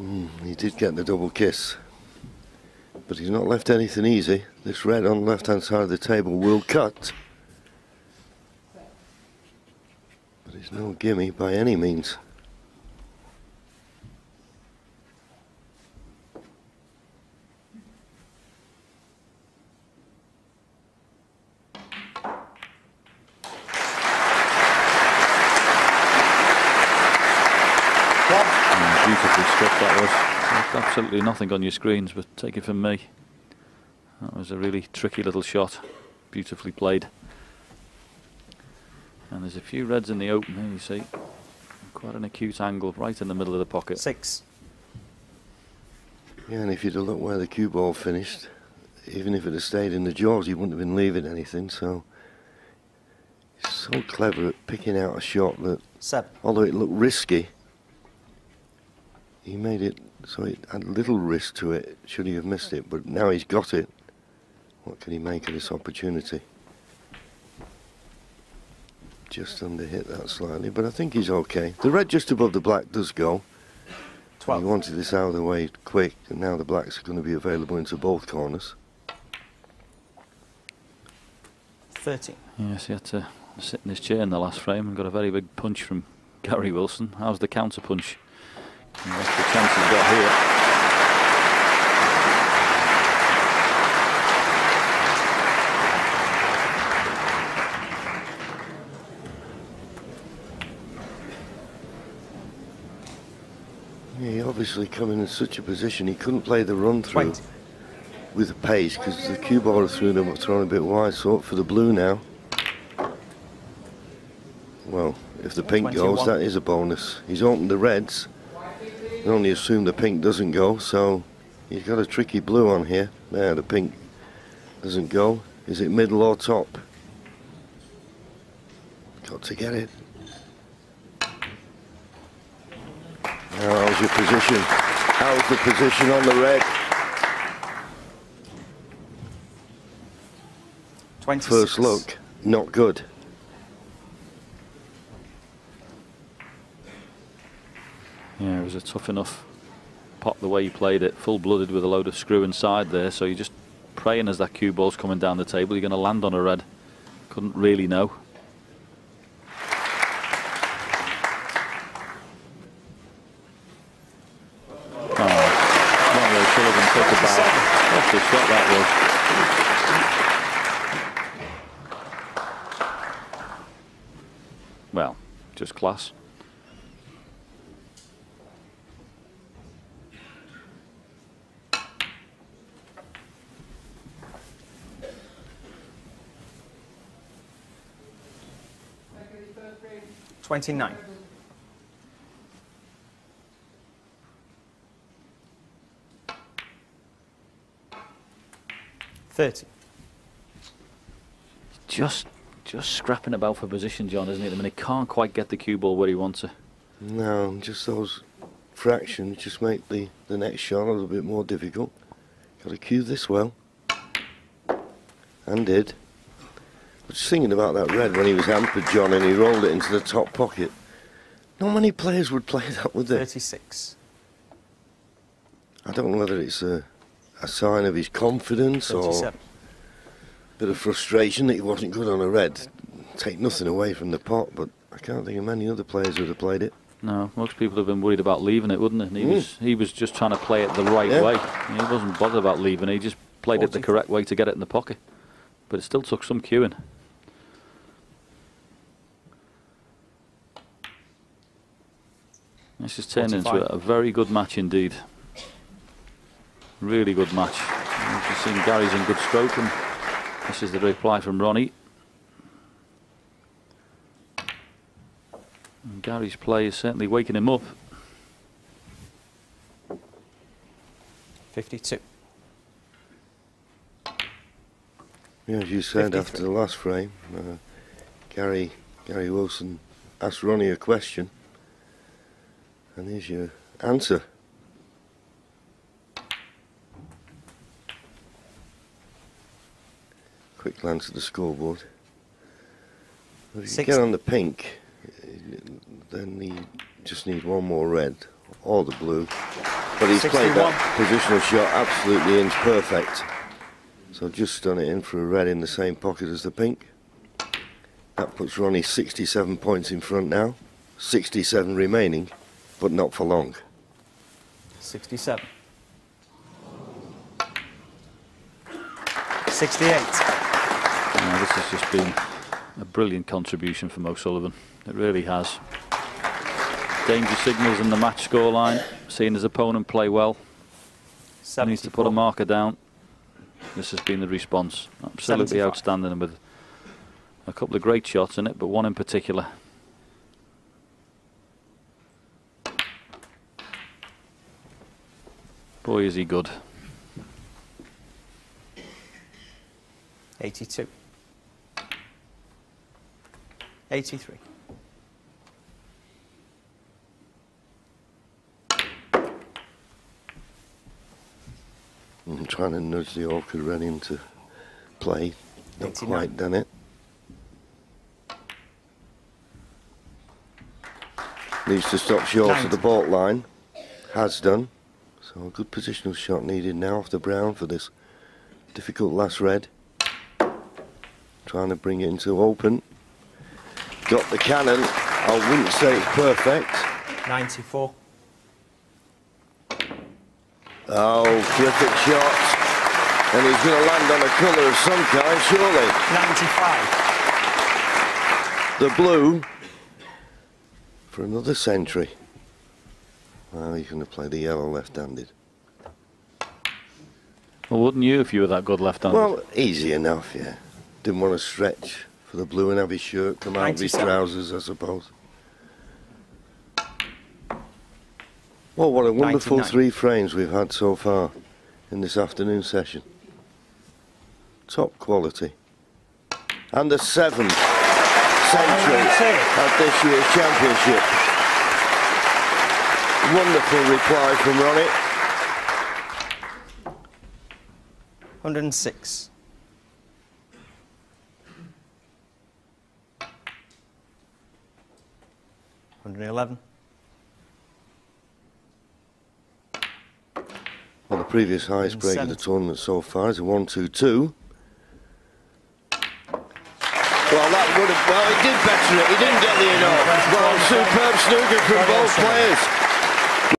Mm, he did get the double kiss. But he's not left anything easy. This red on the left-hand side of the table will cut. But it's no gimme by any means. Mm, beautifully struck that was. There's absolutely nothing on your screens, but take it from me. That was a really tricky little shot. Beautifully played. And there's a few reds in the open here, you see. Quite an acute angle right in the middle of the pocket. Six. Yeah, and if you'd have looked where the cue ball finished, even if it had stayed in the jaws, he wouldn't have been leaving anything. So he's so clever at picking out a shot that, Seven. although it looked risky, he made it so it had little risk to it. Should he have missed it? But now he's got it. What can he make of this opportunity? Just under hit that slightly, but I think he's okay. The red just above the black does go. 12. He wanted this out of the way quick, and now the blacks are going to be available into both corners. 13. Yes, he had to sit in his chair in the last frame and got a very big punch from Gary Wilson. How's the counter punch? And that's the chance he's got here. He obviously coming in such a position he couldn't play the run through 20. with the pace because the cue ball threw them thrown a bit wide. So up for the blue now. Well, if the pink goes, that is a bonus. He's opened the reds. Can only assume the pink doesn't go, so he's got a tricky blue on here. There, the pink doesn't go. Is it middle or top? Got to get it. How's your position? How's the position on the red? 26. First look, not good. Yeah, it was a tough enough pot the way he played it, full-blooded with a load of screw inside there. So you're just praying as that cue ball's coming down the table, you're going to land on a red. Couldn't really know. Oh. Well, just class. Twenty-nine. Thirty. Just just scrapping about for position, John, isn't it? I mean, he can't quite get the cue ball where he wants it. No, just those fractions just make the, the next shot a little bit more difficult. Got to cue this well. And did. Just thinking about that red when he was hampered, John, and he rolled it into the top pocket. Not many players would play that, would they? Thirty-six. I don't know whether it's a, a sign of his confidence or a bit of frustration that he wasn't good on a red. Take nothing away from the pot, but I can't think of many other players who'd have played it. No, most people have been worried about leaving it, wouldn't they? And he Mm. was he was just trying to play it the right Yeah. way. He wasn't bothered about leaving. He just played it the correct way to get it in the pocket. But it still took some cueing. This has turned into 45. a very good match indeed. Really good match. You've seen Gary's in good stroke, and this is the reply from Ronnie. And Gary's play is certainly waking him up. Fifty-two. Yeah, as you said 53. after the last frame, uh, Gary Gary Wilson asked Ronnie a question, and here's your answer. Quick glance at the scoreboard. If you Six- get on the pink, then you just need one more red or the blue. But he's played 61. that positional shot absolutely inch perfect. So just done it in for a red in the same pocket as the pink. That puts Ronnie 67 points in front now. 67 remaining, but not for long. 67. 68. Now, this has just been a brilliant contribution from O'Sullivan. It really has. Danger signals in the match scoreline, seeing his opponent play well. He needs to put a marker down. This has been the response. Absolutely 75. outstanding with a couple of great shots in it, but one in particular. Boy, is he good. 82. 83. I'm trying to nudge the orchid red into play. Not 89. quite done it. Needs to stop short of the 90. baulk line. Has done. So a good positional shot needed now off the brown for this difficult last red. Trying to bring it into open. Got the cannon. I wouldn't say it's perfect. 94. Oh, terrific shot. And he's going to land on a colour of some kind, surely. 95. The blue for another century. Well, he's going to play the yellow left-handed. Well, wouldn't you if you were that good left-handed? Well, easy enough, yeah. Didn't want to stretch for the blue and have his shirt come out of his trousers, I suppose. Well, what a wonderful 99. three frames we've had so far in this afternoon session. Top quality. And the seventh century at this year's championship. Wonderful reply from Ronnie. 106. Hundred eleven. Well, the previous highest break of the tournament so far is a 1-2-2. Well, that would have. Well, he did better it. He didn't get the enough. Well, superb snooker from both players.